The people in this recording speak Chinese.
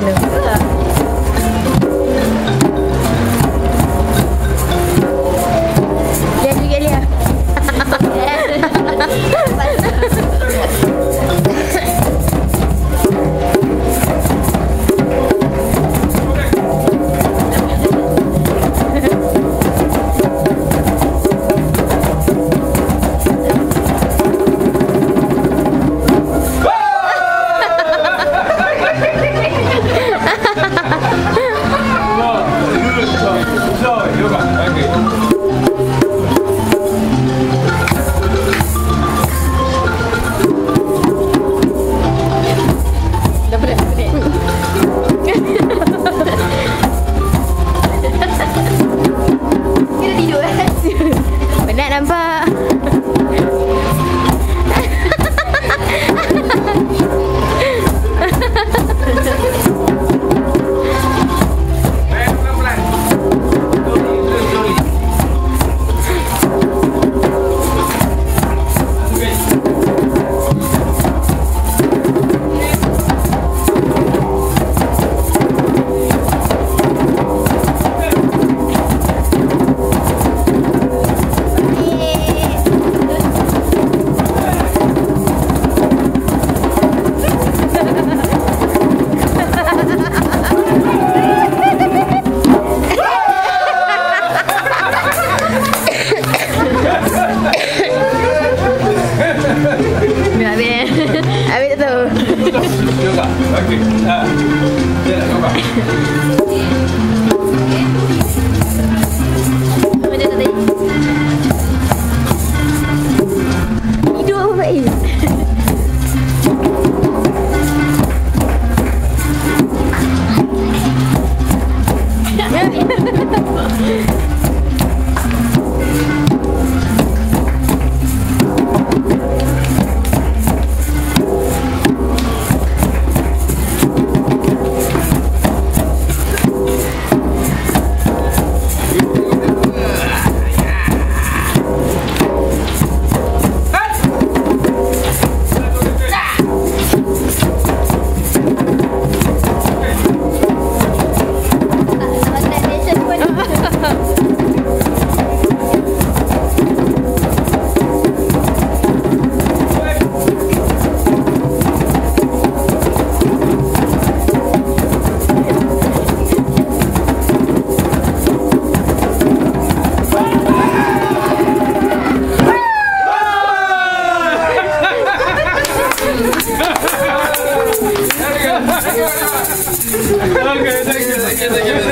ห吃 Yeah. 全然